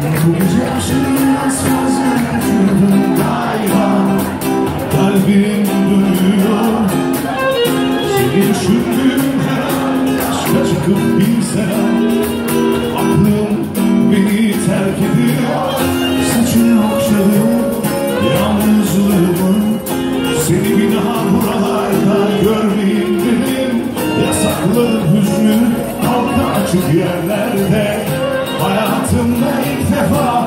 Bu biraz fazla kaçırdım galiba Kalbim dönüyor Seni düşündüğüm her an Aşka çıkıp Aklım beni terk ediyor Saçını okşadım Yalnızlığımı Seni bir daha buralarda görmeyeyim dedim Yasakladım hüznü Halka açık yerlerde Hayatımda wonderful.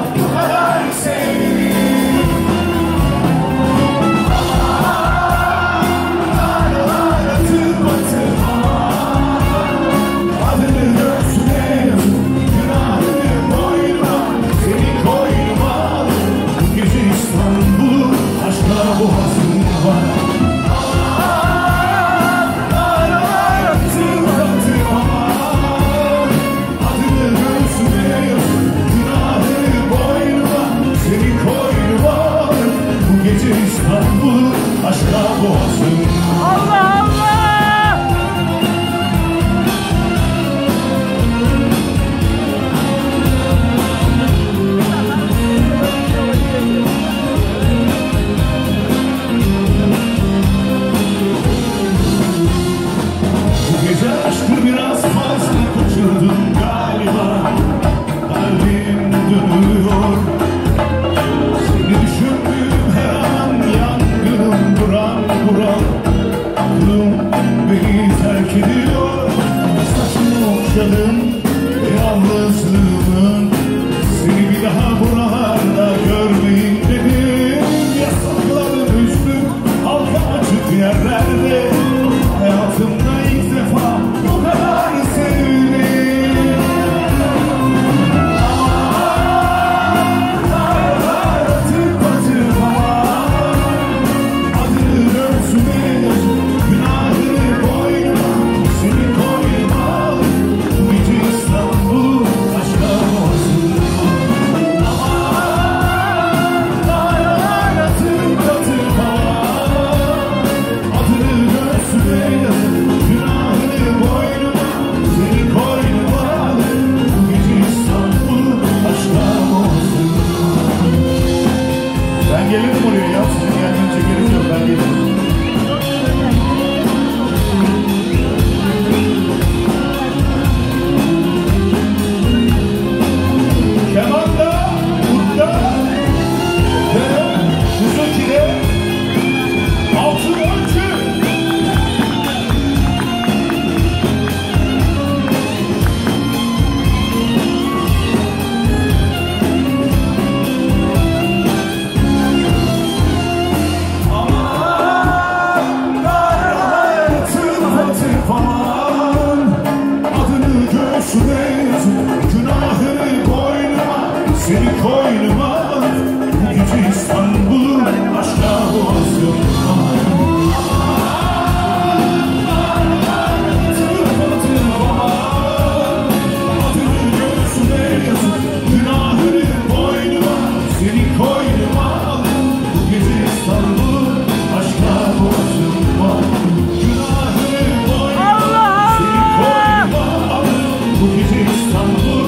Terk ediyor Saçını okşadım yalnızlığımın ben gelirim oraya ya. Sizin geldiğinize gerek yok. Ben gelirim. Göğsüme yazıp Günahını boynuma Seni koynuma İstanbul.